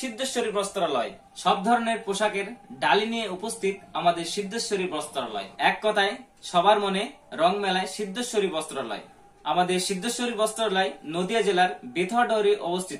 সিদ্ধেশ্বরী বস্ত্রালয়। সব ধরনের পোশাকের ডালি নিয়ে উপস্থিত আমাদের সিদ্ধেশ্বরী বস্ত্রালয়। এক কথায়, সবার মনে রং মেলায় সিদ্ধেশ্বরী বস্ত্রালয়। আমাদের সিদ্ধেশ্বরী বস্ত্রালয় নদিয়া জেলার বেথরডহরে অবস্থিত।